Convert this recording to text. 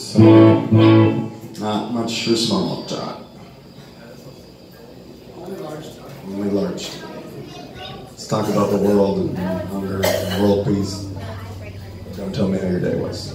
Not much for small talk. Only large. Let's talk about the world and hunger and world peace. Don't tell me how your day was.